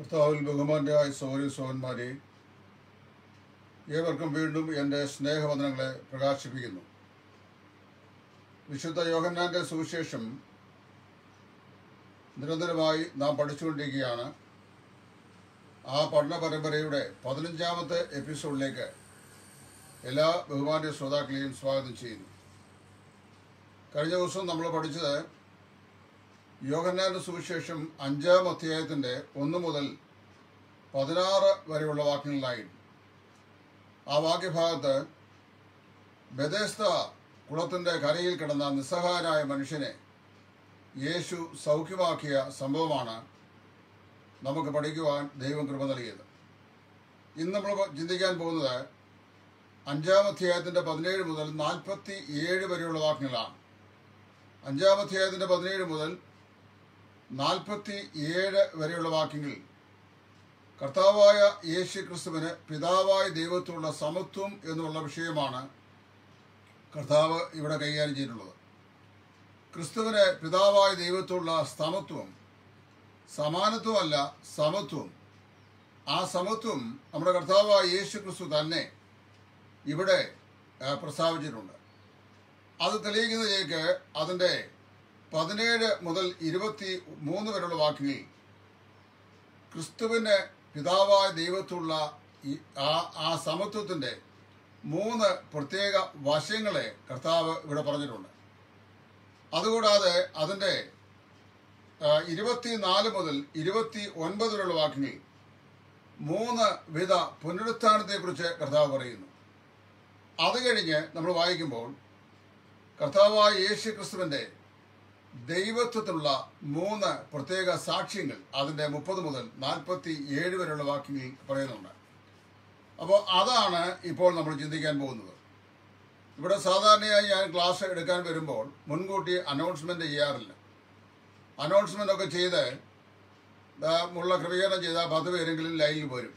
കർത്താവിൽ ബഹുമാന്റായ സൗരി സോഹന്മാരെ ഏവർക്കും വീണ്ടും എന്റെ സ്നേഹവന്ദനങ്ങളെ പ്രകാശിപ്പിക്കുന്നു. വിശുദ്ധ യോഹന്നാന്റെ സുവിശേഷം നിരന്തരമായി നാം പഠിച്ചുകൊണ്ടിരിക്കുകയാണ്. ആ പഠന പരമ്പരയുടെ പതിനഞ്ചാമത്തെ എപ്പിസോഡിലേക്ക് എല്ലാ ബഹുമാന്യ ശ്രോതാക്കളെയും സ്വാഗതം ചെയ്യുന്നു. കഴിഞ്ഞ ദിവസം നമ്മൾ പഠിച്ചത് യോഹന്നാന്റെ സുവിശേഷം അഞ്ചാം അധ്യായത്തിന്റെ ഒന്ന് മുതൽ പതിനാറ് വരെയുള്ള വാക്യങ്ങളിലായി. ആ വാക്യഭാഗത്ത് ബദേസ്ത കുളത്തിന്റെ കരയിൽ കിടന്ന നിസ്സഹായനായ മനുഷ്യനെ യേശു സൗഖ്യമാക്കിയ സംഭവമാണ് നമുക്ക് പഠിക്കുവാൻ ദൈവം കൃപ നൽകിയത്. ഇന്ന് നമ്മൾ ചിന്തിക്കാൻ പോകുന്നത് അഞ്ചാം അധ്യായത്തിന്റെ പതിനേഴ് മുതൽ നാൽപ്പത്തി ഏഴ് വരെയുള്ള വാക്യങ്ങളാണ്. അഞ്ചാം അധ്യായത്തിന്റെ പതിനേഴ് മുതൽ നാൽപ്പത്തി ഏഴ് വരെയുള്ള വാക്യങ്ങളിൽ കർത്താവായ യേശു ക്രിസ്തുവിന് പിതാവായ ദൈവത്തോടുള്ള സമത്വം എന്നുള്ള വിഷയമാണ് കർത്താവ് ഇവിടെ കൈകാര്യം ചെയ്തിട്ടുള്ളത്. ക്രിസ്തുവിന് പിതാവായ ദൈവത്തോടുള്ള സമത്വം സമാനത്വമല്ല സമത്വം. ആ സമത്വം നമ്മുടെ കർത്താവായ യേശു ക്രിസ്തു തന്നെ ഇവിടെ പ്രസ്താവിച്ചിട്ടുണ്ട്. അത് തെളിയിക്കുന്നതിലേക്ക് അതിന്റെ പതിനേഴ് മുതൽ ഇരുപത്തി മൂന്ന് വരെയുള്ള വാക്യങ്ങളിൽ ക്രിസ്തുവിന് പിതാവായ ദൈവത്തുള്ള ആ സമത്വത്തിന്റെ മൂന്ന് പ്രത്യേക വശങ്ങളെ കർത്താവ് ഇവിടെ പറഞ്ഞിട്ടുണ്ട്. അതുകൂടാതെ അതിന്റെ ഇരുപത്തിനാല് മുതൽ ഇരുപത്തി ഒൻപത് വരെയുള്ള വാക്യങ്ങളിൽ മൂന്ന് വിധ പുനരുത്ഥാനത്തെക്കുറിച്ച് കർത്താവ് പറയുന്നു. അത് കഴിഞ്ഞ് നമ്മൾ വായിക്കുമ്പോൾ കർത്താവായ യേശു ക്രിസ്തുവിന്റെ ദൈവത്വത്തിലുള്ള മൂന്ന് പ്രത്യേക സാക്ഷ്യങ്ങൾ അതിന്റെ മുപ്പത് മുതൽ നാൽപ്പത്തി ഏഴ് വരെയുള്ള വാക്യങ്ങളിൽ പറയുന്നുണ്ട്. അപ്പോൾ അതാണ് ഇപ്പോൾ നമ്മൾ ചിന്തിക്കാൻ പോകുന്നത്. ഇവിടെ സാധാരണയായി ഞാൻ ക്ലാസ് എടുക്കാൻ വരുമ്പോൾ മുൻകൂട്ടി അനൗൺസ്മെന്റ് ചെയ്യാറില്ല. അനൗൺസ്മെന്റ് ഒക്കെ ചെയ്ത് ഉള്ള ക്രമീകരണം ചെയ്ത പത്ത് പേരെങ്കിലും ലൈനിൽ വരും.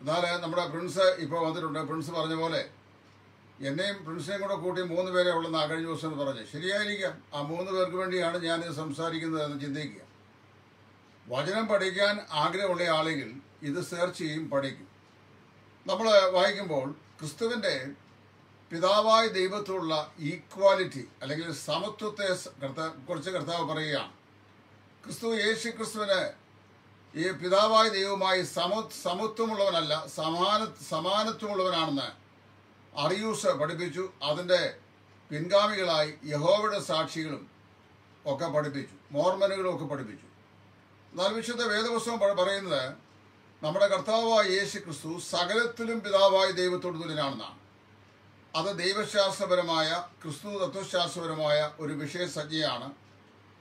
എന്നാൽ നമ്മുടെ പ്രിൻസ് ഇപ്പോൾ വന്നിട്ടുണ്ട്. പ്രിൻസ് പറഞ്ഞ പോലെ എന്നെയും പ്രിൻസിനെയും കൂടെ കൂട്ടി മൂന്ന് പേരെ ഉള്ളെന്ന് ആ കഴിഞ്ഞ ദിവസം പറഞ്ഞു. ശരിയായിരിക്കാം. ആ മൂന്ന് പേർക്ക് വേണ്ടിയാണ് ഞാൻ ഇത് സംസാരിക്കുന്നതെന്ന് ചിന്തിക്കുക. വചനം പഠിക്കാൻ ആഗ്രഹമുള്ള ആളുകൾ ഇത് സെർച്ച് ചെയ്യും പഠിക്കും. നമ്മൾ വായിക്കുമ്പോൾ ക്രിസ്തുവിന്റെ പിതാവായ ദൈവത്തോടുള്ള ഈക്വാലിറ്റി അല്ലെങ്കിൽ സമത്വത്തെ കുറിച്ച് കർത്താവ് പറയുകയാണ്. ക്രിസ്തു യേശു ക്രിസ്തുവിന് ഈ പിതാവായ ദൈവവുമായി സമ സമത്വമുള്ളവനല്ല സമാന സമാനത്വമുള്ളവനാണെന്ന് അറിയൂസ് പഠിപ്പിച്ചു. അതിന്റെ പിൻഗാമികളായി യഹോവയുടെ സാക്ഷികളും ഒക്കെ പഠിപ്പിച്ചു. മോർമനുകളും ഒക്കെ പഠിപ്പിച്ചു. എന്നാൽ വിശുദ്ധ വേദപുസ്തകം പറയുന്നത് നമ്മുടെ കർത്താവായ യേശു ക്രിസ്തു സകലത്തിലും പിതാവായ ദൈവത്തോട് തുല്യനാണെന്നാണ്. അത് ദൈവശാസ്ത്രപരമായ ക്രിസ്തു തത്വശാസ്ത്രപരമായ ഒരു വിഷയസജ്ഞയാണ്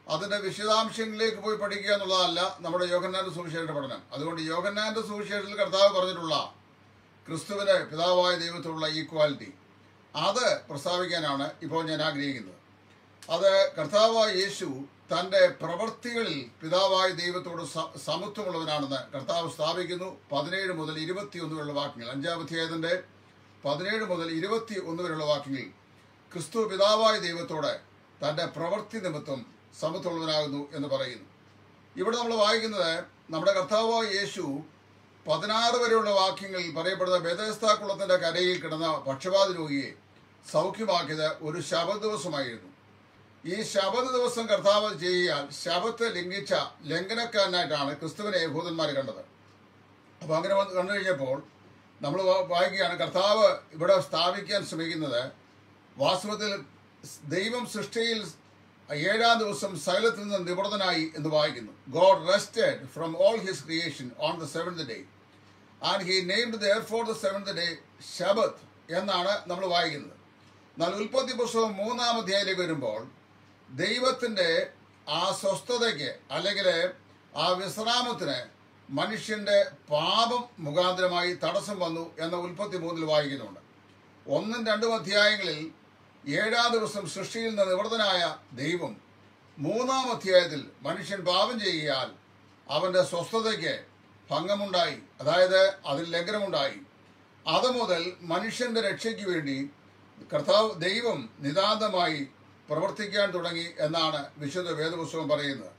അതിന്റെ വിശദാംശങ്ങളിലേക്ക് പോയി പഠിക്കുക എന്നുള്ളതല്ല നമ്മുടെ യോഗന്നാന്റെ സുവിശേഷ പഠനം. അതുകൊണ്ട് യോഗന്നാന്റെ സുവിശേഷത്തിൽ കർത്താവ് പറഞ്ഞിട്ടുള്ള ക്രിസ്തുവിന് പിതാവായ ദൈവത്തോടുള്ള ഈക്വാലിറ്റി അത് പ്രസ്താവിക്കാനാണ് ഇപ്പോൾ ഞാൻ ആഗ്രഹിക്കുന്നത്. അത് കർത്താവായ യേശു തന്റെ പ്രവൃത്തികളിൽ പിതാവായ ദൈവത്തോട് സമത്വമുള്ളവനാണെന്ന് കർത്താവ് സ്ഥാപിക്കുന്നു. പതിനേഴ് മുതൽ ഇരുപത്തി ഒന്ന് വരെയുള്ള വാക്യങ്ങൾ. അഞ്ചാം അധ്യായത്തിന്റെ പതിനേഴ് മുതൽ ഇരുപത്തി ഒന്ന് വരെയുള്ള വാക്യങ്ങളിൽ ക്രിസ്തു പിതാവായ ദൈവത്തോട് തന്റെ പ്രവൃത്തി നിമിത്തം സമത്വമുള്ളവനാകുന്നു എന്ന് പറയുന്നു. ഇവിടെ നമ്മൾ വായിക്കുന്നത് നമ്മുടെ കർത്താവായ യേശു പതിനാറ് വരെയുള്ള വാക്യങ്ങളിൽ പറയപ്പെടുന്ന ബേദസ്താ കരയിൽ കിടന്ന പക്ഷപാത രോഗിയെ സൗഖ്യമാക്കിയത് ഒരു ശബദ ദിവസമായിരുന്നു. ഈ ശബദ ദിവസം കർത്താവ് ചെയ്യാൻ ശബത്തെ ലംഘിച്ച ലംഘനക്കാരനായിട്ടാണ് ക്രിസ്തുവിനെ യഹൂദന്മാർ കണ്ടത്. അപ്പൊ അങ്ങനെ വന്ന് കണ്ടു കഴിഞ്ഞപ്പോൾ നമ്മൾ വായിക്കുകയാണ് കർത്താവ് ഇവിടെ സ്ഥാപിക്കാൻ ശ്രമിക്കുന്നത് വാസ്തവത്തിൽ ദൈവം സൃഷ്ടിയിൽ ഏഴാം ദിവസം സകലത്തിൽ നിന്ന് നിവൃതനായി എന്ന് വായിക്കുന്നു. God rested from all his creation on the seventh day and he named therefore the seventh day ശബത്ത് എന്നാണ് നമ്മൾ വായിക്കുന്നത്. എന്നാൽ ഉൽപ്പത്തി പുസ്തകം മൂന്നാം അധ്യായത്തിലേക്ക് വരുമ്പോൾ ദൈവത്തിന്റെ ആ സ്വസ്ഥതയ്ക്ക് അല്ലെങ്കിൽ ആ വിശ്രാമത്തിന് മനുഷ്യന്റെ പാപം മുഖാന്തരമായി തടസ്സം വന്നു എന്ന ഉൽപ്പത്തി മൂന്നിൽ വായിക്കുന്നുണ്ട്. ഒന്നും രണ്ടും അധ്യായങ്ങളിൽ ഏഴാം ദിവസം സൃഷ്ടിയിൽ നിന്ന് നിവൃത്തനായ ദൈവം മൂന്നാം അധ്യായത്തിൽ മനുഷ്യൻ പാപം ചെയ്യുകയാൽ അവന്റെ സ്വസ്ഥതയ്ക്ക് ഭംഗമുണ്ടായി. അതായത് അതിൽ ലംഘനമുണ്ടായി. അത് മുതൽ മനുഷ്യന്റെ രക്ഷയ്ക്ക് വേണ്ടി കർത്താവ് ദൈവം നിതാന്തമായി പ്രവർത്തിക്കാൻ തുടങ്ങി എന്നാണ് വിശുദ്ധ വേദപുസ്തകം പറയുന്നത്.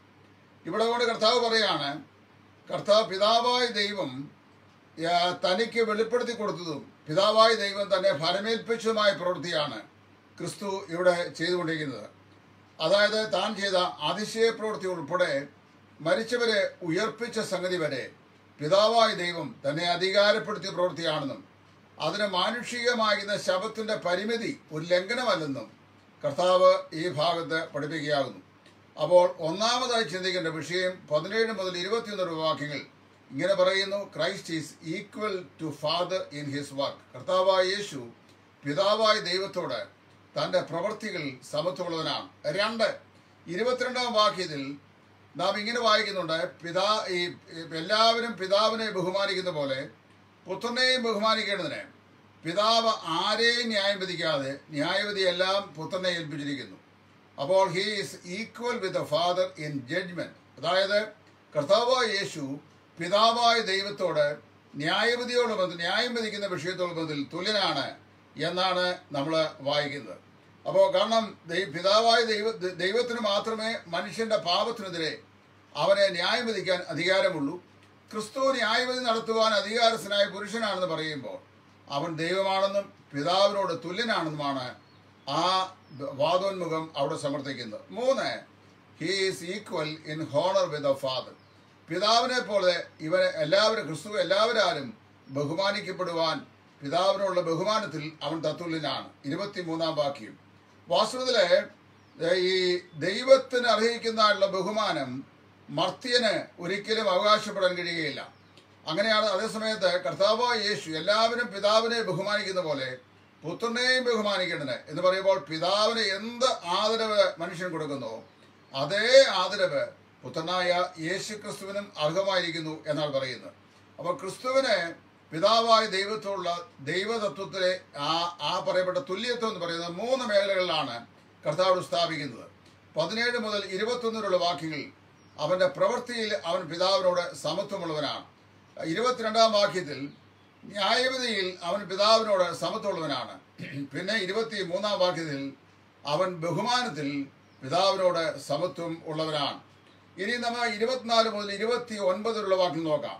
ഇവിടെ കൊണ്ട് കർത്താവ് പറയാണ് കർത്താവ് പിതാവായ ദൈവം തനിക്ക് വെളിപ്പെടുത്തി കൊടുത്തതും പിതാവായ ദൈവം തന്നെ ഫലമേൽപ്പിച്ചതുമായ പ്രവൃത്തിയാണ്. ക്രിസ്തു ഇവിടെ ചെയ്തുകൊണ്ടിരിക്കുന്നത്. അതായത് താൻ ചെയ്ത അതിശയ പ്രവൃത്തി ഉൾപ്പെടെ മരിച്ചവരെ ഉയർപ്പിച്ച സംഗതി വരെ പിതാവായ ദൈവം തന്നെ അധികാരപ്പെടുത്തിയ പ്രവൃത്തിയാണെന്നും അതിന് മാനുഷികമാകുന്ന ശബത്തിന്റെ പരിമിതി ഒരു ലംഘനമല്ലെന്നും കർത്താവ് ഈ ഭാഗത്ത് പഠിപ്പിക്കുകയാകുന്നു. അപ്പോൾ ഒന്നാമതായി ചിന്തിക്കേണ്ട വിഷയം പതിനേഴ് മുതൽ ഇരുപത്തിയൊന്ന് വാക്യങ്ങൾ ഇങ്ങനെ പറയുന്നു Christ is equal to father in his work കർത്താവായ യേശു പിതാവായ ദൈവത്തോട് തന്റെ പ്രവൃത്തികൾ സമത്വമുള്ളവനാണ്. രണ്ട് ഇരുപത്തിരണ്ടാം വാക്യത്തിൽ നാം ഇങ്ങനെ വായിക്കുന്നുണ്ട് പിതാ ഈ എല്ലാവരും പിതാവിനെ ബഹുമാനിക്കുന്ന പോലെ പുത്രനെയും ബഹുമാനിക്കേണ്ടതിന് പിതാവ് ആരെയും ന്യായം വിധിക്കാതെ ന്യായവിധി എല്ലാം പുത്രനെ ഏൽപ്പിച്ചിരിക്കുന്നു. അപ്പോൾ he is equal with the father in judgment അതായത് കർത്താവായ യേശു പിതാവായ ദൈവത്തോട് ന്യായവിധിയോട് ബന്ധം ന്യായം വിധിക്കുന്ന വിഷയത്തോട് ബന്ധത്തിൽ തുല്യനാണ്. എന്നാണ് നമ്മൾ വായിക്കുന്നത്. അപ്പോൾ കാരണം പിതാവായ ദൈവ ദൈവത്തിന് മാത്രമേ മനുഷ്യന്റെ പാപത്തിനെതിരെ അവനെ ന്യായം വിധിക്കാൻ അധികാരമുള്ളൂ. ക്രിസ്തു ന്യായവിധി നടത്തുവാൻ അധികാരസ്ഥനായ പുരുഷനാണെന്ന് പറയുമ്പോൾ അവൻ ദൈവമാണെന്നും പിതാവിനോട് തുല്യനാണെന്നുമാണ് ആ വാദോന്മുഖം അവിടെ സമർത്ഥിക്കുന്നത്. മൂന്ന് he is equal in honour with a father പിതാവിനെ പോലെ ഇവരെ എല്ലാവരും ക്രിസ്തു എല്ലാവരും ബഹുമാനിക്കപ്പെടുവാൻ പിതാവിനോടുള്ള ബഹുമാനത്തിൽ അവൻ തത്തുല്യനാണ്. ഇരുപത്തിമൂന്നാം വാക്യം. വാസ്തവത്തിൽ ഈ ദൈവത്തിന് അർഹിക്കുന്ന ബഹുമാനം മർത്യന് ഒരിക്കലും അവകാശപ്പെടാൻ കഴിയുകയില്ല. അങ്ങനെയാണ് അതേസമയത്ത് കർത്താവ് യേശു എല്ലാവരും പിതാവിനെ ബഹുമാനിക്കുന്ന പോലെ പുത്രനെയും ബഹുമാനിക്കേണ്ടത് എന്ന് പറയുമ്പോൾ പിതാവിന് എന്ത് ആദരവ് മനുഷ്യൻ കൊടുക്കുന്നു അതേ ആദരവ് പുത്രനായ യേശു ക്രിസ്തുവിനും അർഹമായിരിക്കുന്നു എന്നാണ് പറയുന്നത്. അപ്പോൾ ക്രിസ്തുവിന് പിതാവായ ദൈവത്തോടുള്ള ദൈവതത്വത്തിലെ ആ ആ പറയപ്പെട്ട തുല്യത്വം എന്ന് പറയുന്നത് മൂന്ന് മേഖലകളിലാണ് കർത്താവ് സ്ഥാപിക്കുന്നത്. പതിനേഴ് മുതൽ ഇരുപത്തൊന്നിലുള്ള വാക്യങ്ങൾ അവന്റെ പ്രവൃത്തിയിൽ അവൻ പിതാവിനോട് സമത്വമുള്ളവനാണ്. ഇരുപത്തിരണ്ടാം വാക്യത്തിൽ ന്യായവിധിയിൽ അവൻ പിതാവിനോട് സമത്വമുള്ളവനാണ്. പിന്നെ ഇരുപത്തി മൂന്നാം വാക്യത്തിൽ അവൻ ബഹുമാനത്തിൽ പിതാവിനോട് സമത്വം ഉള്ളവനാണ്. ഇനി നമ്മൾ ഇരുപത്തിനാല് മുതൽ ഇരുപത്തി ഒൻപതിലുള്ള വാക്യം നോക്കാം.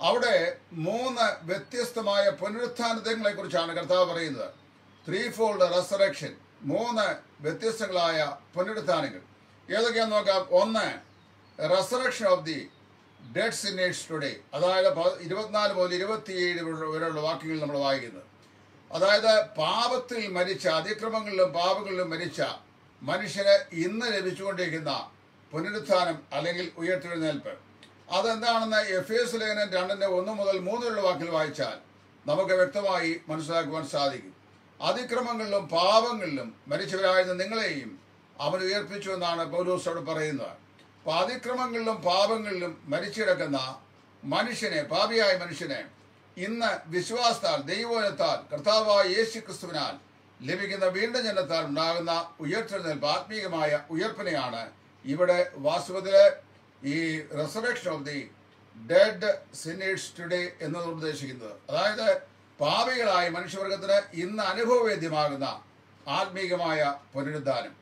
അവിടെ മൂന്ന് വ്യത്യസ്തമായ പുനരുത്ഥാനത്തെ കുറിച്ചാണ് കർത്താവ് പറയുന്നത്. ത്രീ ഫോൾഡ് റെസറക്ഷൻ മൂന്ന് വ്യത്യസ്തങ്ങളായ പുനരുത്ഥാനങ്ങൾ. ഏതൊക്കെയാന്ന് നോക്കാം. ഒന്ന് resurrection of the dead sinners today അതായത് ഇരുപത്തിനാല് മുതൽ ഇരുപത്തിയേഴ് വരെയുള്ള വാക്യങ്ങൾ നമ്മൾ വായിക്കുന്നത് അതായത് പാപത്തിൽ മരിച്ച അതിക്രമങ്ങളിലും പാപങ്ങളിലും മരിച്ച മനുഷ്യന് ഇന്ന് ലഭിച്ചുകൊണ്ടിരിക്കുന്ന പുനരുത്ഥാനം അല്ലെങ്കിൽ ഉയർത്തെഴുന്നേൽപ്പ്. അതെന്താണെന്ന് എഫ് എസ് ലേഖനം രണ്ടിന്റെ ഒന്ന് മുതൽ മൂന്നുള്ള വാക്കിൽ വായിച്ചാൽ നമുക്ക് വ്യക്തമായി മനസ്സിലാക്കുവാൻ സാധിക്കും. അതിക്രമങ്ങളിലും പാപങ്ങളിലും മരിച്ചവരായിരുന്ന നിങ്ങളെയും അവൻ ഉയർപ്പിച്ചു എന്നാണ് പൗലോസ് അവിടെ പറയുന്നത്. അപ്പൊ അതിക്രമങ്ങളിലും പാപങ്ങളിലും മരിച്ചിടക്കുന്ന മനുഷ്യനെ പാപിയായ മനുഷ്യനെ ഇന്ന് വിശ്വാസത്താൽ ദൈവത്താൽ കർത്താവായ യേശു ക്രിസ്തുവിനാൽ ലഭിക്കുന്ന വീണ്ടും ജനത്താൽ ഉണ്ടാകുന്ന ഉയർത്തെഴുന്നേൽപ്പ് ആത്മീയമായ ഉയർപ്പിനെയാണ് ഇവിടെ വാസ്തവത്തിൽ ഈ resurrection of the dead sinners today എന്നതുകൊണ്ട് ഉദ്ദേശിക്കുന്നത്. അതായത് പാപികളായ മനുഷ്യവർഗത്തിന് ഇന്ന് അനുഭവവേദ്യമാകുന്ന ആത്മീകമായ പുനരുദ്ധാനം.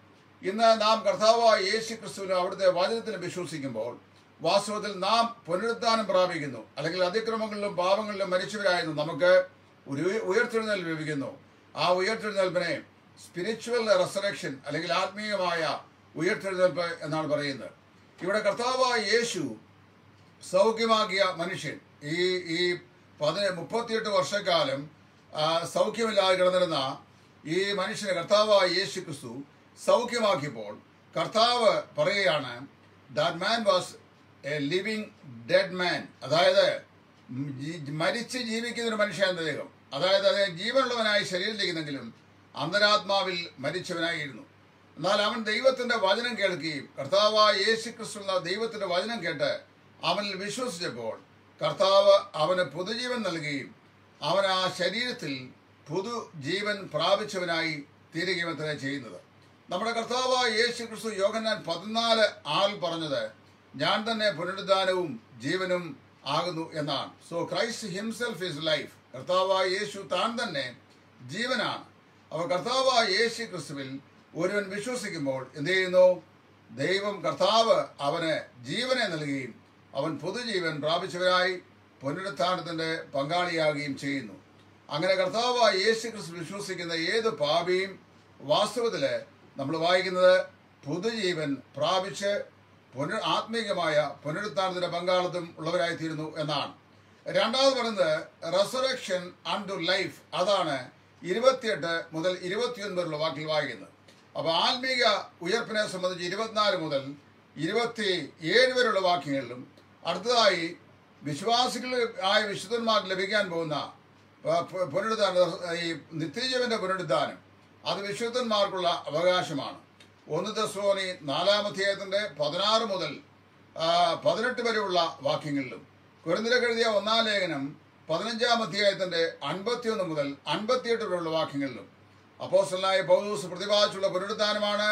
ഇന്ന് നാം കർത്താവായ യേശു ക്രിസ്തുവിനും അവിടുത്തെ വചനത്തിന് വിശ്വസിക്കുമ്പോൾ വാസ്തവത്തിൽ നാം പുനരുദ്ധാനം പ്രാപിക്കുന്നു. അല്ലെങ്കിൽ അതിക്രമങ്ങളിലും പാപങ്ങളിലും മരിച്ചവരായിരുന്നു. നമുക്ക് ഒരു ഉയർത്തെഴുന്നേൽപ്പ് ലഭിക്കുന്നു. ആ ഉയർത്തെഴുന്നേൽപ്പിനെ സ്പിരിച്വൽ റെസറക്ഷൻ അല്ലെങ്കിൽ ആത്മീയമായ ഉയർത്തെഴുന്നേൽപ്പ് എന്നാണ് പറയുന്നത്. ഇവിടെ കർത്താവായ യേശു സൗഖ്യമാക്കിയ മനുഷ്യൻ. ഈ ഈ പതിന മുപ്പത്തിയെട്ട് വർഷക്കാലം സൗഖ്യമില്ലാതെ കിടന്നിരുന്ന ഈ മനുഷ്യനെ കർത്താവായ യേശു ക്രിസ്തു സൗഖ്യമാക്കിയപ്പോൾ കർത്താവ് പറയുകയാണ് that man was a living dead man അതായത് മരിച്ച് ജീവിക്കുന്ന ഒരു മനുഷ്യൻ അദ്ദേഹം അതായത് അദ്ദേഹം ജീവനുള്ളവനായി ശരീരത്തിലിരിക്കുന്നെങ്കിലും അന്തരാത്മാവിൽ മരിച്ചവനായിരുന്നു. എന്നാൽ അവൻ ദൈവത്തിന്റെ വചനം കേൾക്കുകയും കർത്താവായ യേശു ക്രിസ്തു ദൈവത്തിന്റെ വചനം കേട്ട് അവനിൽ വിശ്വസിച്ചപ്പോൾ കർത്താവ് അവന് പുതുജീവൻ നൽകുകയും അവൻ ആ ശരീരത്തിൽ പുതുജീവൻ പ്രാപിച്ചവനായി തീരുകയും അത്ര ചെയ്യുന്നത്. നമ്മുടെ കർത്താവായ യേശു ക്രിസ്തു യോഗന്നാൻ പതിനാല് ആറിൽ പറഞ്ഞത് ഞാൻ തന്നെ പുനരുദ്ധാനവും ജീവനും ആകുന്നു എന്നാണ്. So Christ himself is life കർത്താവായ യേശു താൻ തന്നെ ജീവനാണ്. അപ്പോൾ കർത്താവായ യേശു ക്രിസ്തുവിൽ ഒരുവൻ വിശ്വസിക്കുമ്പോൾ എന്ത് ചെയ്യുന്നു? ദൈവം കർത്താവ് അവന് ജീവനെ നൽകുകയും അവൻ പുതുജീവൻ പ്രാപിച്ചവരായി പുനരുത്ഥാനത്തിന്റെ പങ്കാളിയാകുകയും ചെയ്യുന്നു. അങ്ങനെ കർത്താവായ യേശു ക്രിസ്തു വിശ്വസിക്കുന്ന ഏത് പാപിയും വാസ്തവത്തിൽ നമ്മൾ വായിക്കുന്നത് പുതുജീവൻ പ്രാപിച്ച് പുനർ ആത്മീകമായ പുനരുത്ഥാനത്തിന്റെ പങ്കാളിത്തം ഉള്ളവരായിത്തീരുന്നു എന്നാണ്. രണ്ടാമത് പറയുന്നത് റെസറക്ഷൻ ആൻഡ് ടു ലൈഫ് അതാണ് ഇരുപത്തിയെട്ട് മുതൽ ഇരുപത്തിയൊൻപതിലുള്ള വാക്കിൽ വായിക്കുന്നത്. അപ്പൊ ആത്മീക ഉയർപ്പിനെ സംബന്ധിച്ച് ഇരുപത്തിനാല് മുതൽ ഇരുപത്തി ഏഴ് വരെയുള്ള വാക്യങ്ങളിലും അടുത്തതായി വിശ്വാസികൾ ആയ വിശുദ്ധന്മാർക്ക് ലഭിക്കാൻ പോകുന്ന പുനരുദ്ധാനം ഈ നിത്യജീവന്റെ പുനരുദ്ധാനം അത് വിശുദ്ധന്മാർക്കുള്ള അവകാശമാണ്. ഒന്ന് ദസോണി നാലാമധ്യായത്തിന്റെ പതിനാറ് മുതൽ പതിനെട്ട് വരെയുള്ള വാക്യങ്ങളിലും. കുരുന്നിലേക്ക് കഴുതിയ ഒന്നാം ലേഖനം പതിനഞ്ചാം അധ്യായത്തിന്റെ അൻപത്തിയൊന്ന് മുതൽ അൻപത്തിയെട്ട് വരെയുള്ള വാക്യങ്ങളിലും. അപ്പോസ്റ്റലായ പൗലൂസ് പ്രതിപാദിച്ചുള്ള പുനരുദ്ധാനമാണ്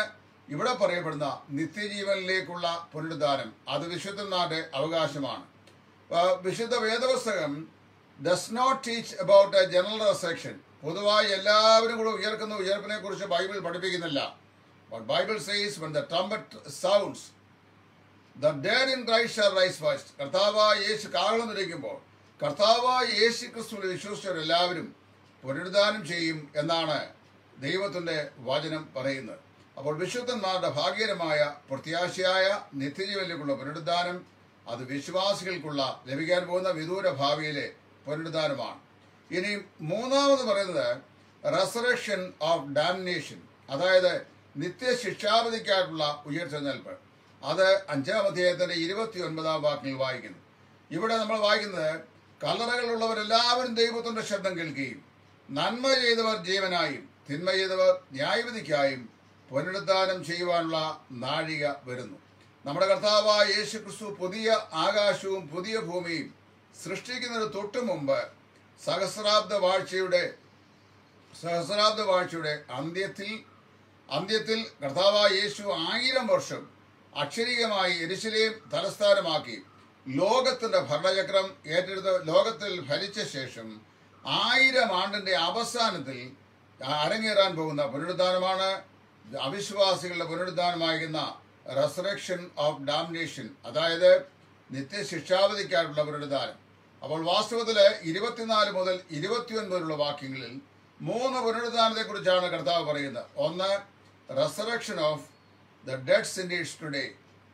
ഇവിടെ പറയപ്പെടുന്ന നിത്യജീവനിലേക്കുള്ള പുനരുദ്ധാനം. അത് വിശുദ്ധന്മാരുടെ അവകാശമാണ്. വിശുദ്ധ വേദപുസ്തകം does not teach about a general resurrection പൊതുവായി എല്ലാവരും കൂടെ ഉയർക്കുന്ന ഉയർപ്പിനെ കുറിച്ച് ബൈബിൾ പഠിപ്പിക്കുന്നില്ല. But Bible says when the trumpet sounds the dead in Christ are rise first കർത്താവായ യേശു കാഹളം നിരയ്ക്കുമ്പോൾ കർത്താവായ യേശു ക്രിസ്തുവിനെ വിശ്വസിച്ചവരെല്ലാവരും പുനരുദ്ധാനം ചെയ്യും എന്നാണ് ദൈവത്തിന്റെ വചനം പറയുന്നത്. അപ്പോൾ വിശുദ്ധന്മാരുടെ ഭാഗ്യകരമായ പ്രത്യാശയായ നിത്യജീവനിലേക്കുള്ള പുനരുദ്ധാനം അത് വിശ്വാസികൾക്കുള്ള ലഭിക്കാൻ പോകുന്ന വിദൂര ഭാവിയിലെ പുനരുദ്ധാനമാണ്. ഇനി മൂന്നാമത് പറയുന്നത് റെസറക്ഷൻ ഓഫ് ഡാമിനേഷൻ അതായത് നിത്യശിക്ഷാപതിക്കായിട്ടുള്ള ഉയർത്തെഴുന്നേൽപ്പ്. അത് അഞ്ചാം അധ്യായത്തിന്റെ ഇരുപത്തി ഒൻപതാം വാക്കിൽ വായിക്കുന്നു. ഇവിടെ നമ്മൾ വായിക്കുന്നത് കല്ലറകളുള്ളവരെല്ലാവരും ദൈവത്തിന്റെ ശബ്ദം കേൾക്കുകയും നന്മ ചെയ്തവർ ജീവനായും തിന്മ ചെയ്തവർ ന്യായവിധിക്കായും പുനരുദ്ധാനം ചെയ്യുവാനുള്ള നാഴിക വരുന്നു. നമ്മുടെ കർത്താവായ യേശു ക്രിസ്തു പുതിയ ആകാശവും പുതിയ ഭൂമിയും സൃഷ്ടിക്കുന്നതിന് തൊട്ടു മുമ്പ് സഹസ്രാബ്ദ വാഴ്ചയുടെ സഹസ്രാബ്ദ വാഴ്ചയുടെ അന്ത്യത്തിൽ അന്ത്യത്തിൽ കർത്താവായ യേശു ആയിരം വർഷം അക്ഷരീയമായി എരിശിലേയും തലസ്ഥാനമാക്കി ലോകത്തിന്റെ ഭരണചക്രം ഏറ്റെടുത്ത് ലോകത്തിൽ ഭരിച്ച ശേഷം ആയിരം ആണ്ടിന്റെ അവസാനത്തിൽ അരങ്ങേറാൻ പോകുന്ന പുനരുദ്ധാനമാണ്. അവിശ്വാസികളുടെ പുനരുദ്ധാനമാകുന്ന റെസറക്ഷൻ ഓഫ് ഡാമിനേഷൻ അതായത് നിത്യശിക്ഷാവധിക്കാനുള്ള പുനരുദ്ധാനം. അപ്പോൾ വാസ്തവത്തിൽ ഇരുപത്തിനാല് മുതൽ ഇരുപത്തിയൊൻപതിലുള്ള വാക്യങ്ങളിൽ മൂന്ന് പുനരുദ്ധാനത്തെ കുറിച്ചാണ് കർത്താവ് പറയുന്നത്. ഒന്ന് resurrection of the dead സിൻഡേഷ് today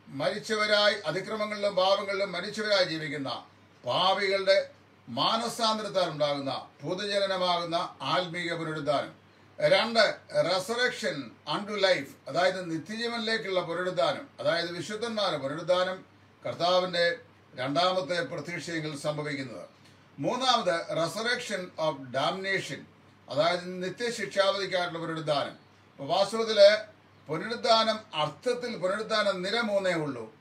മരിച്ചവരായി അതിക്രമങ്ങളിലും പാപങ്ങളിലും മരിച്ചവരായി ജീവിക്കുന്ന പാപികളുടെ മാനസാന്തരത്താൽ ഉണ്ടാകുന്ന പൊതുജനനമാകുന്ന ആത്മീക പുനരുദ്ധാനം. രണ്ട് റെസറക്ഷൻ അൺടു ലൈഫ് അതായത് നിത്യജീവനിലേക്കുള്ള പുനരുദ്ധാനം അതായത് വിശുദ്ധന്മാരുടെ പുനരുദ്ധാനം കർത്താവിന്റെ രണ്ടാമത്തെ പ്രതീക്ഷയെങ്കിൽ സംഭവിക്കുന്നത്. മൂന്നാമത് റെസറക്ഷൻ ഓഫ് ഡാമിനേഷൻ അതായത് നിത്യശിക്ഷാവധിക്കാരുടെ പുനരുദ്ധാനം. അപ്പൊ വാസ്തവത്തിൽ പുനരുദ്ധാനം അർത്ഥത്തിൽ പുനരുദ്ധാനം നില മൂന്നേ ഉള്ളൂ.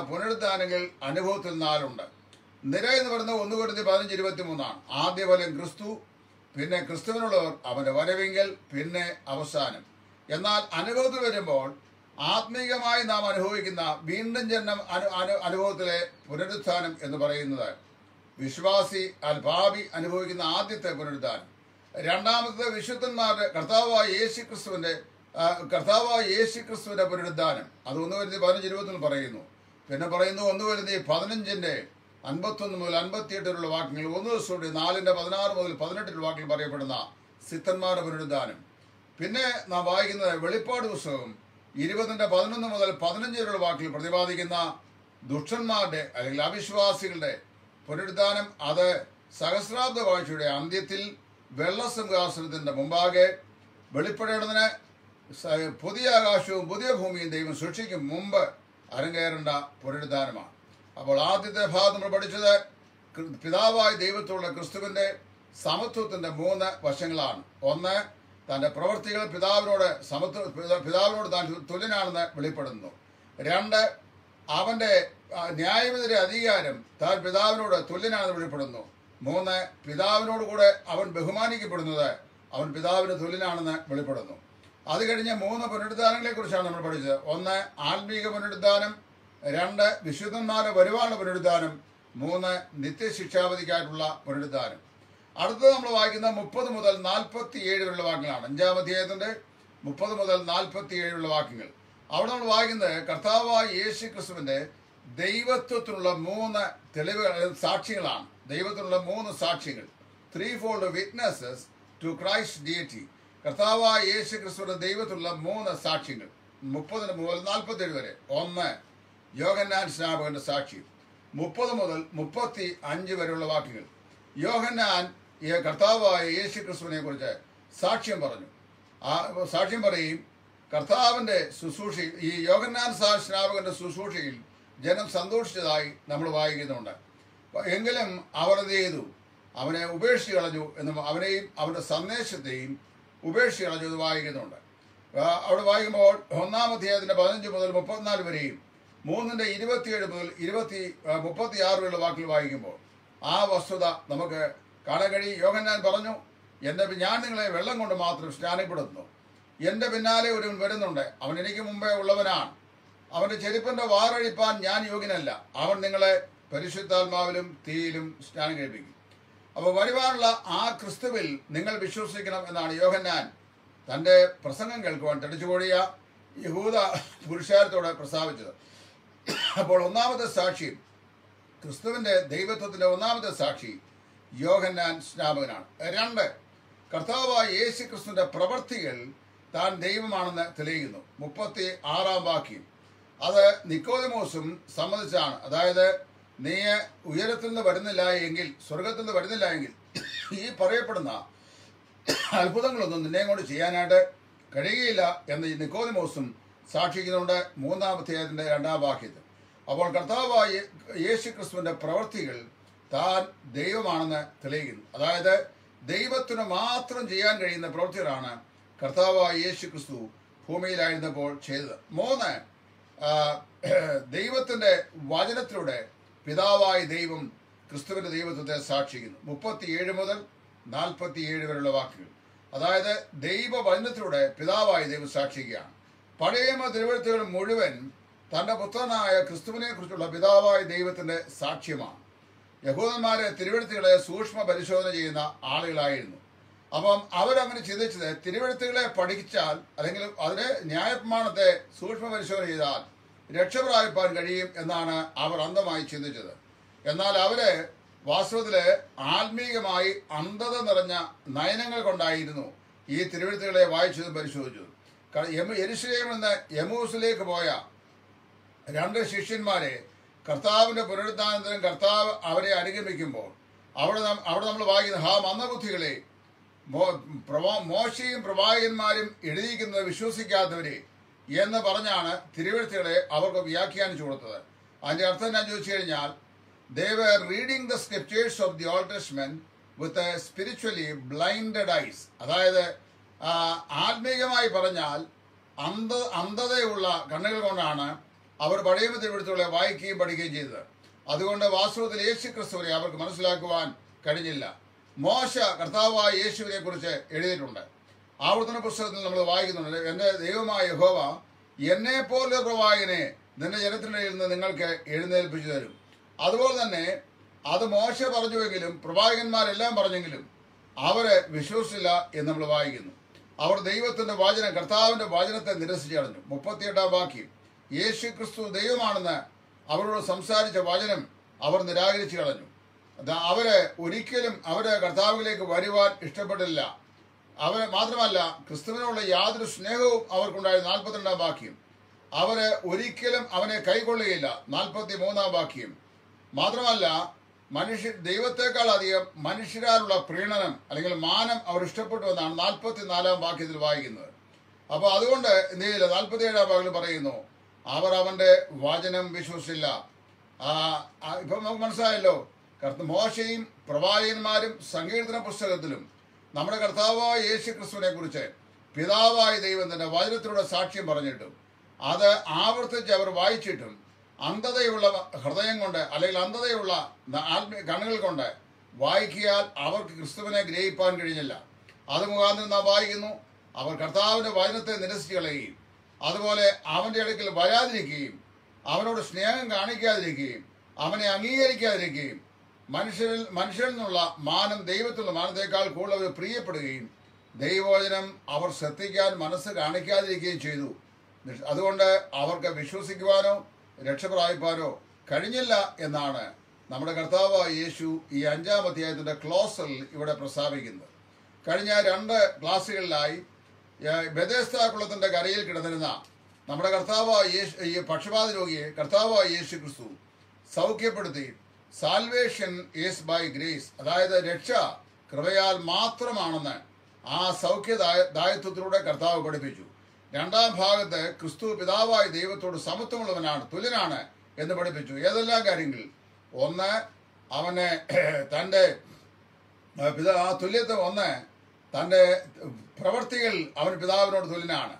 പുനരുദ്ധാനങ്ങൾ അനുഭവത്തിൽ നാലുണ്ട്. നിര എന്ന് പറയുന്നത് ഒന്ന് കൊടുത്ത് പതിനഞ്ച് ഇരുപത്തി മൂന്നാണ് ആദ്യ ഫലം ക്രിസ്തു പിന്നെ ക്രിസ്തുവിനുള്ളവർ അവന്റെ വരവെങ്കിൽ പിന്നെ അവസാനം. എന്നാൽ അനുഭവത്തിൽ വരുമ്പോൾ ആത്മീകമായി നാം അനുഭവിക്കുന്ന വീണ്ടും ജന്മം അനു അനു അനുഭവത്തിലെ പുനരുത്ഥാനം എന്ന് പറയുന്നത് വിശ്വാസി അൽഭാവി അനുഭവിക്കുന്ന ആദ്യത്തെ പുനരുദ്ധാനം രണ്ടാമത്തെ വിശുദ്ധന്മാരുടെ കർത്താവായ യേശു ക്രിസ്തുവിന്റെ കർത്താവായ യേശു ക്രിസ്തുവിന്റെ പുനരുദ്ധാനം അത് ഒന്ന് വരുന്ന പതിനഞ്ച് ഇരുപത്തിൽ പറയുന്നു. പിന്നെ പറയുന്നു ഒന്ന് വരുന്ന പതിനഞ്ചിന്റെ അൻപത്തൊന്ന് മുതൽ അൻപത്തിയെട്ടിലുള്ള വാക്യങ്ങൾ. ഒന്ന് ദിവസത്തോടെ നാലിന്റെ പതിനാറ് മുതൽ പതിനെട്ടിലുള്ള വാക്യങ്ങൾ പറയപ്പെടുന്ന സിദ്ധന്മാരുടെ പുനരുദ്ധാനം. പിന്നെ നാം വായിക്കുന്നത് വെളിപ്പാട് പുസ്തകം ഇരുപതിന്റെ പതിനൊന്ന് മുതൽ പതിനഞ്ച് വരെയുള്ള വാക്കിൽ പ്രതിപാദിക്കുന്ന ദുഷ്ടന്മാരുടെ അല്ലെങ്കിൽ അവിശ്വാസികളുടെ പുനരുദ്ധാനം. അത് സഹസ്രാബ്ദ വാഴ്ചയുടെ അന്ത്യത്തിൽ വെള്ള സിംഹാസനത്തിന്റെ മുമ്പാകെ വെളിപ്പെടേണ്ടതിന് പുതിയ ആകാശവും പുതിയ ഭൂമിയും ദൈവം സൃഷ്ടിക്കും മുമ്പ് അരങ്ങേറേണ്ട പുനരുദ്ധാനമാണ്. അപ്പോൾ ആദ്യത്തെ ഭാഗം നമ്മൾ പഠിച്ചത് പിതാവായ ദൈവത്തോടുള്ള ക്രിസ്തുവിന്റെ സമത്വത്തിന്റെ മൂന്ന് വശങ്ങളാണ്. ഒന്ന് തന്റെ പ്രവൃത്തികൾ പിതാവിനോട് സമത്വ പിതാ- പിതാവിനോട് താൻ തുല്യനാണെന്ന് വെളിപ്പെടുന്നു. രണ്ട് അവന്റെ ന്യായവിധിയുടെ അധികാരം താൻ പിതാവിനോട് തുല്യനാണെന്ന് വെളിപ്പെടുന്നു. മൂന്ന് പിതാവിനോട് കൂടെ അവൻ ബഹുമാനിക്കപ്പെടുന്നത് അവൻ പിതാവിന് തുല്യനാണെന്ന് വെളിപ്പെടുന്നു. അത് കഴിഞ്ഞ് മൂന്ന് പുനരുദ്ധാനങ്ങളെ കുറിച്ചാണ് നമ്മൾ പഠിച്ചത്. ഒന്ന് ആത്മീക പുനരുദ്ധാനം. രണ്ട് വിശുദ്ധന്മാരെ വരുവാനുള്ള പുനരുദ്ധാനം മൂന്ന് നിത്യശിക്ഷാവധിക്കായിട്ടുള്ള പുനരുദ്ധാനം. അടുത്തത് നമ്മൾ വായിക്കുന്ന മുപ്പത് മുതൽ നാൽപ്പത്തി ഏഴ് വരെയുള്ള വാക്യങ്ങളാണ്. അഞ്ചാം അധ്യായത്തിന്റെ മുപ്പത് മുതൽ നാൽപ്പത്തി ഏഴുള്ള വാക്യങ്ങൾ. അവിടെ നമ്മൾ വായിക്കുന്നത് കർത്താവായ യേശു ക്രിസ്തുവിന്റെ ദൈവത്വത്തിനുള്ള മൂന്ന് തെളിവുകൾ സാക്ഷികളാണ് ദൈവത്തിനുള്ള മൂന്ന് സാക്ഷികൾ threefold witnesses to Christ deity കർത്താവായ യേശു ക്രിസ്തുവിന്റെ ദൈവത്തിലുള്ള മൂന്ന് സാക്ഷികൾ മുപ്പതിന് മുതൽ നാൽപ്പത്തേഴ് വരെ. ഒന്ന് യോഹന്നാൻ സ്നാപകന്റെ സാക്ഷ്യം മുപ്പത് മുതൽ മുപ്പത്തി അഞ്ച് വരെയുള്ള വാക്യങ്ങൾ യോഹന്നാൻ ഈ കർത്താവായ യേശു ക്രിസ്തുവിനെ കുറിച്ച് സാക്ഷ്യം പറഞ്ഞു. ആ സാക്ഷ്യം പറയും കർത്താവിന്റെ ശുശ്രൂഷയിൽ ഈ യോഹന്നാൻ സാ- സ്നാപകന്റെ ശുശ്രൂഷയിൽ ജനം സന്തോഷിച്ചതായി നമ്മൾ വായിക്കുന്നുണ്ട്. എങ്കിലും അവർ എന്ത് ചെയ്തു? അവനെ ഉപേക്ഷിച്ച് കളഞ്ഞു എന്നും അവനെയും അവരുടെ സന്ദേശത്തെയും ഉപേക്ഷിച്ച് കളഞ്ഞു എന്ന് വായിക്കുന്നുണ്ട്. അവിടെ വായിക്കുമ്പോൾ ഒന്നാം അധ്യായത്തിന്റെ പതിനഞ്ച് മുതൽ മുപ്പത്തിനാല് വരെയും മൂന്നിന്റെ ഇരുപത്തിയേഴ് മുതൽ ഇരുപത്തി മുപ്പത്തി ആറ് വരെയുള്ള വാക്കിൽ വായിക്കുമ്പോൾ ആ വസ്തുത നമുക്ക് കാണാൻ കഴിയും. യോഹന്നാൻ പറഞ്ഞു എന്റെ ഞാൻ നിങ്ങളെ വെള്ളം കൊണ്ട് മാത്രം സ്നാനപ്പെടുത്തുന്നു. എന്റെ പിന്നാലെ ഒരുവൻ വരുന്നുണ്ട്. അവൻ എനിക്ക് മുമ്പേ ഉള്ളവനാണ്. അവന്റെ ചെരുപ്പിന്റെ വാറഴിപ്പാൻ ഞാൻ യോഗ്യനല്ല. അവൻ നിങ്ങളെ പരിശുദ്ധാത്മാവിലും തീയിലും സ്നാനം കഴിപ്പിക്കും. അപ്പോൾ വരുവാനുള്ള ആ ക്രിസ്തുവിൽ നിങ്ങൾ വിശ്വസിക്കണം എന്നാണ് യോഹന്നാൻ തന്റെ പ്രസംഗം കേൾക്കുവാൻ തടിച്ചുകൂടിയ യഹൂദ പുരുഷാരത്തോടെ പ്രസ്താവിച്ചത്. അപ്പോൾ ഒന്നാമത്തെ സാക്ഷി ക്രിസ്തുവിന്റെ ദൈവത്വത്തിന്റെ ഒന്നാമത്തെ സാക്ഷി യോഹന്നാൻ സ്നാപകനാണ്. രണ്ട് കർത്താവായ യേശു ക്രിസ്തുവിന്റെ പ്രവൃത്തികൾ താൻ ദൈവമാണെന്ന് തെളിയിക്കുന്നു. മുപ്പത്തി ആറാം വാക്യം. അത് നിക്കോദമോസും സമ്മതിച്ചാണ്. അതായത് നീ ഉയരത്തിൽ നിന്ന് വരുന്നില്ല എങ്കിൽ സ്വർഗത്തിൽ നിന്ന് വരുന്നില്ല എങ്കിൽ ഈ പറയപ്പെടുന്ന അത്ഭുതങ്ങളൊന്നും നിന്നെ കൊണ്ട് ചെയ്യാനായിട്ട് കഴിയുകയില്ല എന്ന് നിക്കോദിമോസും സാക്ഷിക്കുന്നുണ്ട്. മൂന്നാം അതിന്റെ രണ്ടാം വാക്യത്തിൽ. അപ്പോൾ കർത്താവായ യേശു ക്രിസ്തുവിന്റെ പ്രവൃത്തികൾ താൻ ദൈവമാണെന്ന് തെളിയിക്കുന്നു. അതായത് ദൈവത്തിന് മാത്രം ചെയ്യാൻ കഴിയുന്ന പ്രവൃത്തികളാണ് കർത്താവായ യേശു ക്രിസ്തു ഭൂമിയിലായിരുന്നപ്പോൾ ചെയ്തത്. മൂന്ന് ദൈവത്തിന്റെ വചനത്തിലൂടെ പിതാവായ ദൈവം ക്രിസ്തുവിന്റെ ദൈവത്വത്തെ സാക്ഷിക്കുന്നു. മുപ്പത്തിയേഴ് മുതൽ നാൽപ്പത്തിയേഴ് വരെയുള്ള വാക്കുകൾ. അതായത് ദൈവവചനത്തിലൂടെ പിതാവായ ദൈവം സാക്ഷിക്കുകയാണ്. പഴയ തിരുവഴുത്തുകൾ മുഴുവൻ തന്റെ പുത്രനായ ക്രിസ്തുവിനെ കുറിച്ചുള്ള പിതാവായ ദൈവത്തിന്റെ സാക്ഷ്യമാണ്. യഹൂദന്മാരെ തിരുവഴുത്തുകളെ സൂക്ഷ്മ പരിശോധന ചെയ്യുന്ന ആളുകളായിരുന്നു. അപ്പം അവരങ്ങനെ ചിന്തിച്ചത് തിരുവഴുത്തുകളെ പഠിച്ചാൽ അല്ലെങ്കിൽ അതിലെ ന്യായപ്രമാണത്തെ സൂക്ഷ്മ പരിശോധന ചെയ്താൽ രക്ഷപ്രാപിപ്പാൻ കഴിയും എന്നാണ് അവർ അന്ധമായി ചിന്തിച്ചത്. എന്നാൽ അവരെ വാസ്തവത്തിൽ ആത്മീകമായി അന്ധത നിറഞ്ഞ നയനങ്ങൾ കൊണ്ടായിരുന്നു ഈ തിരുവഴുത്തുകളെ വായിച്ചതും പരിശോധിച്ചതും. കാരണം നിന്ന് യമൂസിലേക്ക് പോയ രണ്ട് ശിഷ്യന്മാരെ കർത്താവിന്റെ പുനരുദ്ധാനത്തിനും കർത്താവ് അവരെ അനുഗമിക്കുമ്പോൾ അവിടെ അവിടെ നമ്മൾ വായിക്കുന്ന ഹാ മന്ദബുദ്ധികളെ മോശയും പ്രവാചകന്മാരും എഴുതിയിരിക്കുന്നത് വിശ്വസിക്കാത്തവരെ എന്ന് പറഞ്ഞാണ് തിരുവഴുത്തുകളെ അവർക്ക് വ്യാഖ്യാനിച്ചു കൊടുത്തത്. അതിന്റെ അർത്ഥം ഞാൻ ചോദിച്ചു കഴിഞ്ഞാൽ they were reading the scriptures of the old testament with spiritually blinded eyes അതായത് ആത്മീകമായി പറഞ്ഞാൽ അന്ധ അന്ധതയുള്ള കണ്ണുകൾ കൊണ്ടാണ് അവർ പഴയ തിരുവഴുത്തുകളെ വായിക്കുകയും പഠിക്കുകയും ചെയ്തത്. അതുകൊണ്ട് വാസ്തവത്തിൽ യേശു ക്രിസ്തുവിനെ അവർക്ക് മനസ്സിലാക്കുവാൻ കഴിഞ്ഞില്ല. മോശ കർത്താവായ യേശുവിനെ കുറിച്ച് എഴുതിയിട്ടുണ്ട്. ആവർത്തന പുസ്തകത്തിൽ നമ്മൾ വായിക്കുന്നുണ്ട് എന്റെ ദൈവമായ യഹോവ എന്നെ പോലെ പ്രവായനെ നിന്റെ ജനത്തിനിടയിൽ നിന്ന് നിങ്ങൾക്ക് എഴുന്നേൽപ്പിച്ചു തരും. അതുപോലെ തന്നെ അത് മോശ പറഞ്ഞുവെങ്കിലും പ്രവാചകന്മാരെല്ലാം പറഞ്ഞെങ്കിലും അവരെ വിശ്വസിച്ചില്ല എന്ന് നമ്മൾ വായിക്കുന്നു. അവർ ദൈവത്തിന്റെ വാചനം കർത്താവിന്റെ വാചനത്തെ നിരസിച്ചു കളഞ്ഞു മുപ്പത്തിയെട്ടാം വാക്യം. യേശു ക്രിസ്തു ദൈവമാണെന്ന് അവരോട് സംസാരിച്ച വചനം അവർ നിരാകരിച്ചു കളഞ്ഞു അവർ ഒരിക്കലും അവരെ കർത്താവിലേക്ക് വരുവാൻ ഇഷ്ടപ്പെട്ടില്ല. അവർ മാത്രമല്ല ക്രിസ്തുവിനോടുള്ള യാതൊരു സ്നേഹവും അവർക്കുണ്ടായിരുന്നു നാൽപ്പത്തിരണ്ടാം വാക്യം. അവർ ഒരിക്കലും അവനെ കൈകൊള്ളുകയില്ല നാൽപ്പത്തി മൂന്നാം വാക്യം. മാത്രമല്ല മനുഷ്യ ദൈവത്തെക്കാൾ അധികം മനുഷ്യരാലുള്ള പ്രീണനം അല്ലെങ്കിൽ മാനം അവർ ഇഷ്ടപ്പെട്ടു എന്നാണ് നാൽപ്പത്തി നാലാം വാക്യത്തിൽ വായിക്കുന്നത്. അപ്പോൾ അതുകൊണ്ട് എന്ത് ചെയ്യില്ല നാൽപ്പത്തി ഏഴാം വാക്കിൽ പറയുന്നു അവർ അവന്റെ വചനം വിശ്വസിച്ചില്ല. ഇപ്പൊ നമുക്ക് മനസ്സിലായല്ലോ മോശയും പ്രവാചകന്മാരും സങ്കീർത്തന പുസ്തകത്തിലും നമ്മുടെ കർത്താവായ യേശു ക്രിസ്തുവിനെ കുറിച്ച് പിതാവായ ദൈവം തന്റെ വചനത്തിലൂടെ സാക്ഷ്യം പറഞ്ഞിട്ടും അത് ആവർത്തിച്ച് അവർ വായിച്ചിട്ടും അന്ധതയുള്ള ഹൃദയം കൊണ്ട് അല്ലെങ്കിൽ അന്ധതയുള്ള ആത്മീയ കണ്ണുകൾ കൊണ്ട് വായിക്കിയാൽ അവർക്ക് ക്രിസ്തുവിനെ ഗ്രഹിപ്പാൻ കഴിഞ്ഞില്ല. അത് മുഖാന്തരം നാം വായിക്കുന്നു അവർ കർത്താവിന്റെ വചനത്തെ നിരസിച്ചു കളയുകയും അതുപോലെ അവന്റെ അടുക്കൽ വരാതിരിക്കുകയും അവനോട് സ്നേഹം കാണിക്കാതിരിക്കുകയും അവനെ അംഗീകരിക്കാതിരിക്കുകയും മനുഷ്യരിൽ മനുഷ്യരിൽ നിന്നുള്ള മാനം ദൈവത്തിൽ നിന്ന് മാനത്തേക്കാൾ കൂടുതൽ അവർ പ്രിയപ്പെടുകയും ദൈവവചനം അവർ ശ്രദ്ധിക്കാൻ മനസ്സ് കാണിക്കാതിരിക്കുകയും ചെയ്തു. അതുകൊണ്ട് അവർക്ക് വിശ്വസിക്കുവാനോ രക്ഷപ്രാപിപ്പാനോ കഴിഞ്ഞില്ല എന്നാണ് നമ്മുടെ കർത്താവായ യേശു ഈ അഞ്ചാം അധ്യായത്തിന്റെ ക്ലോസൽ ഇവിടെ പ്രസ്താവിക്കുന്നത്. കഴിഞ്ഞ രണ്ട് ക്ലാസ്സുകളിലായി ബദേസ്ത ബെഥേസ്ത കുളത്തിന്റെ കരയിൽ കിടന്നിരുന്ന നമ്മുടെ കർത്താവായ യേശു ഈ പക്ഷപാത രോഗിയെ കർത്താവായ യേശു ക്രിസ്തു സൗഖ്യപ്പെടുത്തി സാൽവേഷൻ ഈസ് ബൈ ഗ്രേസ് അതായത് രക്ഷ കൃപയാൽ മാത്രമാണെന്ന് ആ സൗഖ്യദായത്വത്തിലൂടെ കർത്താവ് പഠിപ്പിച്ചു. രണ്ടാം ഭാഗത്ത് ക്രിസ്തു പിതാവായ ദൈവത്തോട് സമത്വമുള്ളവനാണ് തുല്യനാണ് എന്ന് പഠിപ്പിച്ചു. ഏതെല്ലാം കാര്യങ്ങൾ? ഒന്ന് അവനെ തന്റെ പിതാ ആ തുല്യത്വം. ഒന്ന് തന്റെ പ്രവർത്തികൾ അവൻ പിതാവിനോട് തുല്യനാണ്.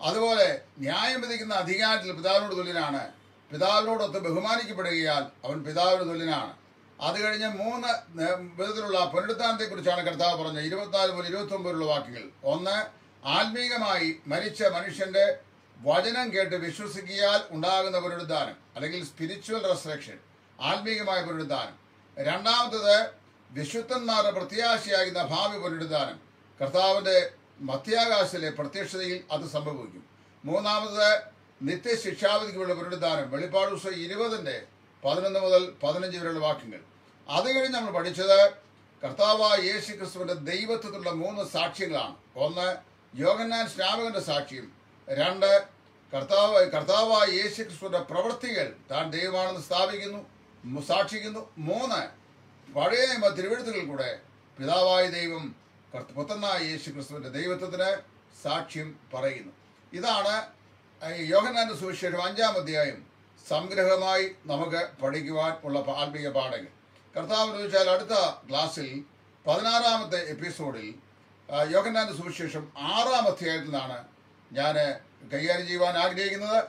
അതുപോലെ ന്യായം വിധിക്കുന്ന അധികാരത്തിൽ പിതാവിനോട് തുല്യനാണ്. പിതാവിനോടൊത്ത് ബഹുമാനിക്കപ്പെടുകയാൽ അവൻ പിതാവിന് തുല്യനാണ്. അത് കഴിഞ്ഞ് മൂന്ന് വിധത്തിലുള്ള പുനരുദ്ധാനത്തെക്കുറിച്ചാണ് കർത്താവ് പറഞ്ഞത്. ഇരുപത്തിനാല് മുതൽ ഇരുപത്തി ഒമ്പതിലുള്ള വാക്യങ്ങൾ. ഒന്ന് ആത്മീകമായി മരിച്ച മനുഷ്യന്റെ വചനം കേട്ട് വിശ്വസിക്കിയാൽ ഉണ്ടാകുന്ന പുനരുദ്ധാനം അല്ലെങ്കിൽ സ്പിരിച്വൽ റെസ്ട്രക്ഷൻ ആത്മീകമായ പുനരുദ്ധാനം രണ്ടാമത്തത് വിശുദ്ധന്മാരുടെ പ്രത്യാശയാകുന്ന ഭാവി പുനരുദ്ധാനം കർത്താവിന്റെ മധ്യാകാശത്തിലെ പ്രത്യക്ഷതയിൽ അത് സംഭവിക്കും. മൂന്നാമത് നിത്യശിക്ഷാവിധിക്കുള്ള പുനരുദ്ധാനം വെളിപ്പാട് ദിവസം ഇരുപതിന്റെ പതിനൊന്ന് മുതൽ പതിനഞ്ച് വരെയുള്ള വാക്യങ്ങൾ. അത് കഴിഞ്ഞ് നമ്മൾ പഠിച്ചത് കർത്താവായ യേശു ക്രിസ്തുവിന്റെ ദൈവത്വത്തിലുള്ള മൂന്ന് സാക്ഷ്യങ്ങളാണ്. ഒന്ന് യോഗന്നാൻ സ്നാപകന്റെ സാക്ഷ്യം. രണ്ട് കർത്താവ് കർത്താവായ യേശു ക്രിസ്തുവിന്റെ പ്രവൃത്തികൾ താൻ ദൈവമാണെന്ന് സ്ഥാപിക്കുന്നു സാക്ഷിക്കുന്നു. മൂന്ന് പഴയ നിയമ കൂടെ പിതാവായ ദൈവം പുത്തനായ യേശു ക്രിസ്തുവിന്റെ ദൈവത്വത്തിന് സാക്ഷ്യം പറയുന്നു. ഇതാണ് യോഹനാന്റെ സുവിശേഷം അഞ്ചാം അധ്യായം. സംഗ്രഹമായി നമുക്ക് പഠിക്കുവാൻ ഉള്ള ആത്മീയ പാഠങ്ങൾ. കർത്താവ് ചോദിച്ചാൽ അടുത്ത ക്ലാസ്സിൽ പതിനാറാമത്തെ എപ്പിസോഡിൽ ആ, സുവിശേഷം ആറാം അധ്യായത്തിൽ നിന്നാണ് ഞാൻ കൈകാര്യം ചെയ്യുവാൻ ആഗ്രഹിക്കുന്നത്.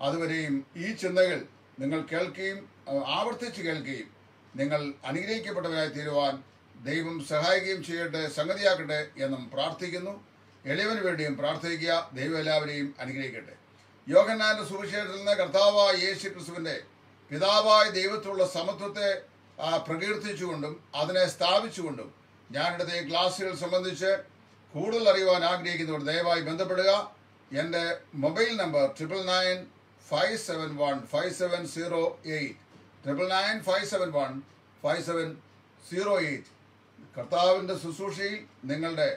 അതുവരെയും ഈ ചിന്തകൾ നിങ്ങൾ കേൾക്കുകയും ആവർത്തിച്ച് കേൾക്കുകയും നിങ്ങൾ അനുഗ്രഹിക്കപ്പെട്ടവരായി തീരുവാൻ ദൈവം സഹായിക്കുകയും ചെയ്യട്ടെ സംഗതിയാക്കട്ടെ എന്നും പ്രാർത്ഥിക്കുന്നു. എളിയവന് വേണ്ടിയും പ്രാർത്ഥിക്കുക. ദൈവം എല്ലാവരെയും അനുഗ്രഹിക്കട്ടെ. യോഹന്നാന്റെ സുവിശേഷത്തിൽ നിന്ന് കർത്താവായ യേശു ക്രിസ്തുവിന്റെ പിതാവായ ദൈവത്തിലുള്ള സമത്വത്തെ പ്രകീർത്തിച്ചുകൊണ്ടും അതിനെ സ്ഥാപിച്ചുകൊണ്ടും ഞാനിടത്തെ ഈ ക്ലാസ്സുകൾ സംബന്ധിച്ച് കൂടുതൽ അറിയുവാൻ ആഗ്രഹിക്കുന്നവർ ദയവായി ബന്ധപ്പെടുക. എന്റെ mobile number triple nine five seven one five seven zero eight triple nine five seven one five seven zero eight കർത്താവിന്റെ ശുശ്രൂഷയിൽ നിങ്ങളുടെ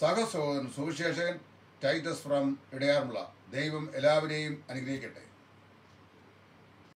സഹസഹോദരൻ സുവിശേഷകൻ ടൈറ്റസ് ഫ്രം ഇടയാറുമുള്ള ദൈവം എല്ലാവരെയും അനുഗ്രഹിക്കട്ടെ.